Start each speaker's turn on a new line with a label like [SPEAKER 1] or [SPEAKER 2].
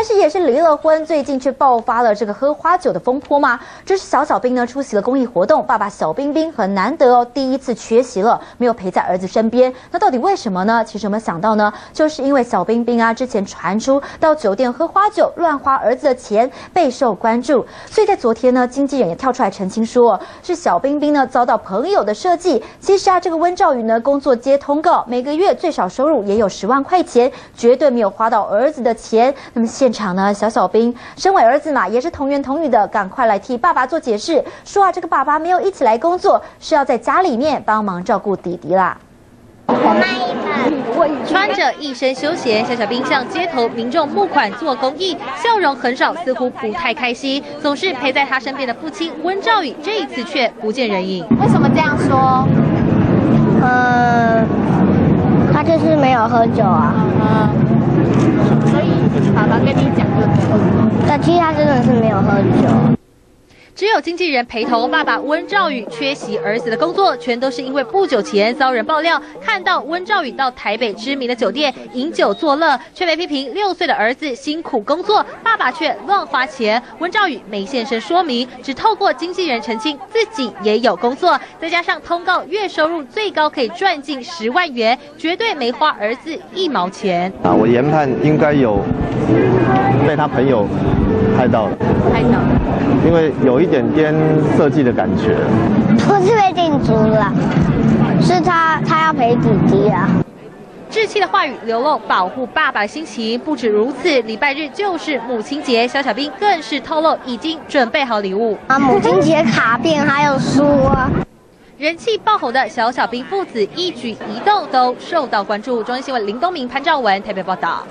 [SPEAKER 1] 但是也是离了婚，最近却爆发了这个喝花酒的风波吗？这是小小兵呢出席了公益活动，爸爸小冰冰很难得哦，第一次缺席了，没有陪在儿子身边。那到底为什么呢？其实我们想到呢，就是因为小冰冰啊之前传出到酒店喝花酒，乱花儿子的钱，备受关注。所以在昨天呢，经纪人也跳出来澄清说，是小冰冰呢遭到朋友的设计。其实啊，这个温兆宇呢工作接通告，每个月最少收入也有十万块钱，绝对没有花到儿子的钱。那么现场呢，小小兵身为儿子嘛，也是同源同语的，赶快来替爸爸做解释，说啊，这个爸爸没有一起来工作，是要在家里面帮忙照顾弟弟啦。
[SPEAKER 2] 穿着一身休闲，小小兵向街头民众募款做公益，笑容很少，似乎不太开心。总是陪在他身边的父亲温兆宇，这一次却不见人影。
[SPEAKER 3] 为什么这样说？
[SPEAKER 4] 呃，他就是没有喝酒啊。
[SPEAKER 3] 嗯所以爸爸跟你讲就对了。
[SPEAKER 4] 但其实他真的是没有喝酒。
[SPEAKER 2] 只有经纪人陪同爸爸温兆宇缺席儿子的工作，全都是因为不久前遭人爆料，看到温兆宇到台北知名的酒店饮酒作乐，却被批评六岁的儿子辛苦工作，爸爸却乱花钱。温兆宇没现身说明，只透过经纪人澄清自己也有工作，再加上通告月收入最高可以赚近十万元，绝对没花儿子一毛钱。
[SPEAKER 5] 啊，我研判应该有被他朋友拍到了，
[SPEAKER 3] 拍到了，
[SPEAKER 5] 因为有一。点点设计的感觉，
[SPEAKER 4] 不是被定足了，是他他要陪弟弟啊。
[SPEAKER 2] 稚气的话语流露保护爸爸的心情。不止如此，礼拜日就是母亲节，小小兵更是透露已经准备好礼物
[SPEAKER 4] 啊，母亲节卡片还有书啊。
[SPEAKER 2] 人气爆红的小小兵父子一举一动都受到关注。中央新闻林东明、潘兆文台北报道。